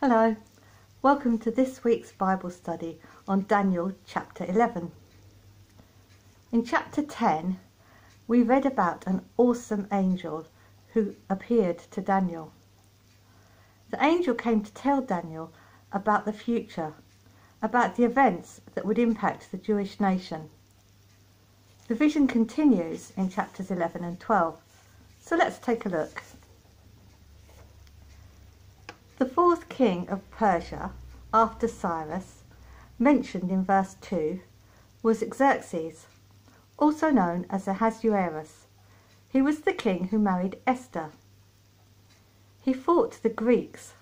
Hello, welcome to this week's Bible study on Daniel chapter 11. In chapter 10, we read about an awesome angel who appeared to Daniel. The angel came to tell Daniel about the future, about the events that would impact the Jewish nation. The vision continues in chapters 11 and 12, so let's take a look. The fourth king of Persia, after Cyrus, mentioned in verse 2, was Xerxes, also known as Ahasuerus. He was the king who married Esther. He fought the Greeks,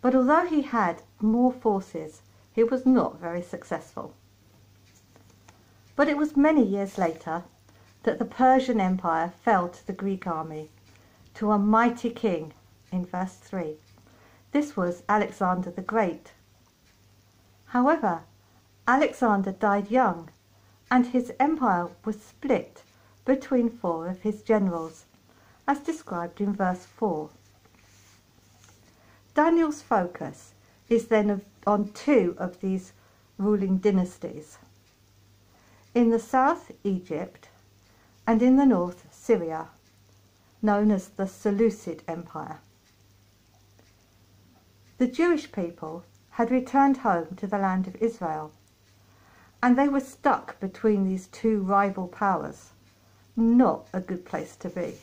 but although he had more forces, he was not very successful. But it was many years later that the Persian Empire fell to the Greek army, to a mighty king in verse 3. This was Alexander the Great. However, Alexander died young, and his empire was split between four of his generals, as described in verse 4. Daniel's focus is then on two of these ruling dynasties. In the south, Egypt, and in the north, Syria, known as the Seleucid Empire. The Jewish people had returned home to the land of Israel, and they were stuck between these two rival powers. Not a good place to be.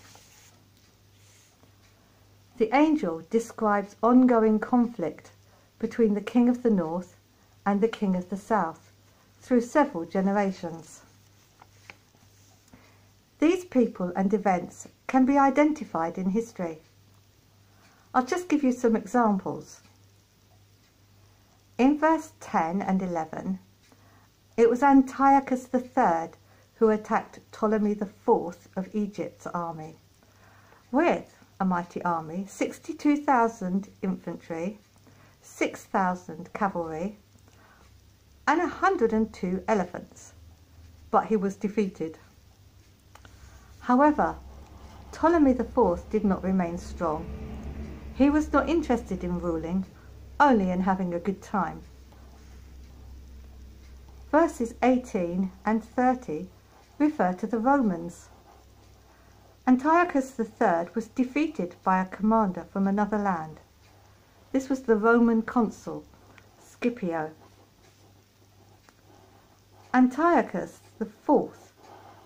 The angel describes ongoing conflict between the king of the north and the king of the south through several generations. These people and events can be identified in history. I'll just give you some examples. In verse 10 and 11, it was Antiochus III who attacked Ptolemy IV of Egypt's army with a mighty army, 62,000 infantry, 6,000 cavalry, and 102 elephants, but he was defeated. However, Ptolemy IV did not remain strong he was not interested in ruling, only in having a good time. Verses 18 and 30 refer to the Romans. Antiochus III was defeated by a commander from another land. This was the Roman consul, Scipio. Antiochus IV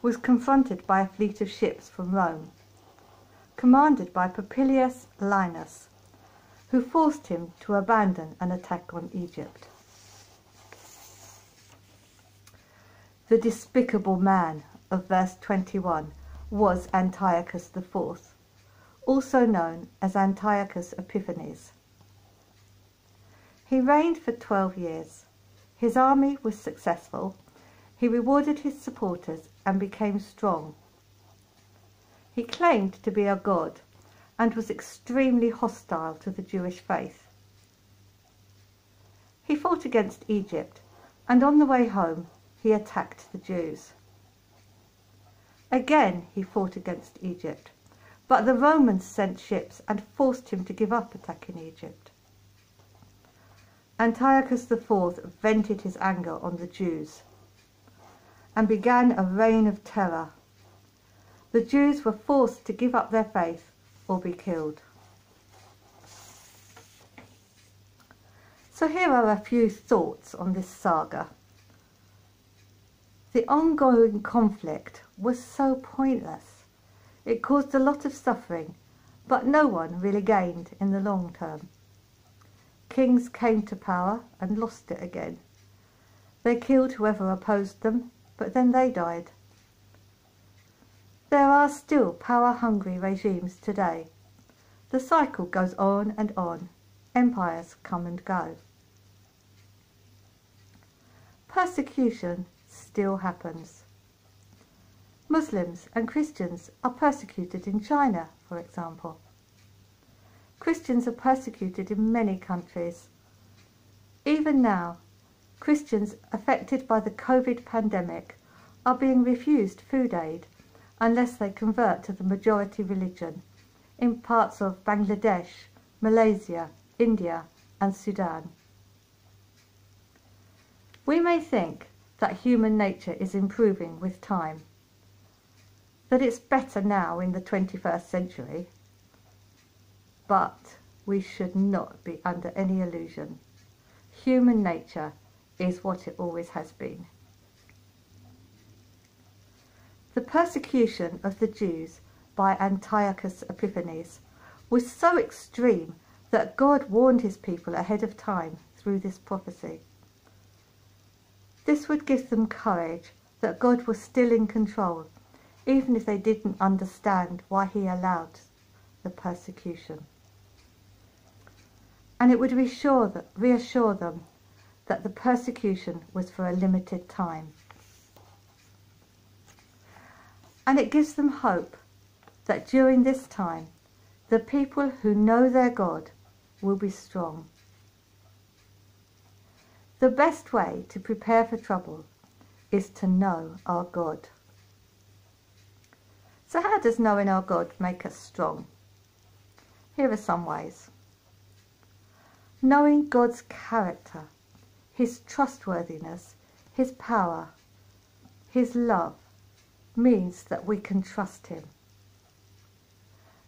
was confronted by a fleet of ships from Rome commanded by Popilius Laenas, who forced him to abandon an attack on Egypt. The despicable man of verse 21 was Antiochus IV, also known as Antiochus Epiphanes. He reigned for 12 years. His army was successful. He rewarded his supporters and became strong he claimed to be a god and was extremely hostile to the Jewish faith. He fought against Egypt and on the way home he attacked the Jews. Again he fought against Egypt, but the Romans sent ships and forced him to give up attacking Egypt. Antiochus IV vented his anger on the Jews and began a reign of terror the Jews were forced to give up their faith or be killed. So here are a few thoughts on this saga. The ongoing conflict was so pointless. It caused a lot of suffering, but no one really gained in the long term. Kings came to power and lost it again. They killed whoever opposed them, but then they died. There are still power-hungry regimes today. The cycle goes on and on. Empires come and go. Persecution still happens. Muslims and Christians are persecuted in China, for example. Christians are persecuted in many countries. Even now, Christians affected by the COVID pandemic are being refused food aid unless they convert to the majority religion in parts of Bangladesh, Malaysia India and Sudan. We may think that human nature is improving with time, that it's better now in the 21st century, but we should not be under any illusion. Human nature is what it always has been. The persecution of the Jews by Antiochus Epiphanes was so extreme that God warned his people ahead of time through this prophecy. This would give them courage that God was still in control, even if they didn't understand why he allowed the persecution. And it would reassure, them that the persecution was for a limited time. And it gives them hope that during this time, the people who know their God will be strong. The best way to prepare for trouble is to know our God. So how does knowing our God make us strong? Here are some ways. Knowing God's character, His trustworthiness, His power, His love, means that we can trust Him.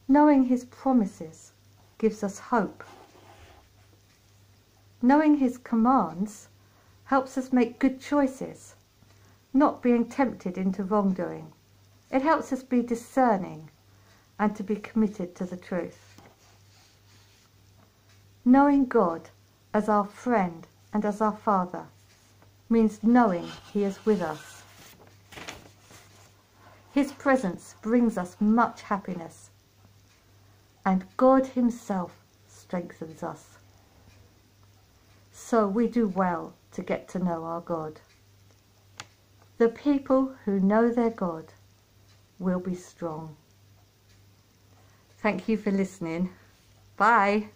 Knowing His promises gives us hope. Knowing His commands helps us make good choices, not being tempted into wrongdoing. It helps us be discerning and to be committed to the truth. Knowing God as our friend and as our Father means knowing He is with us. His presence brings us much happiness and God Himself strengthens us. So we do well to get to know our God. The people who know their God will be strong. Thank you for listening. Bye.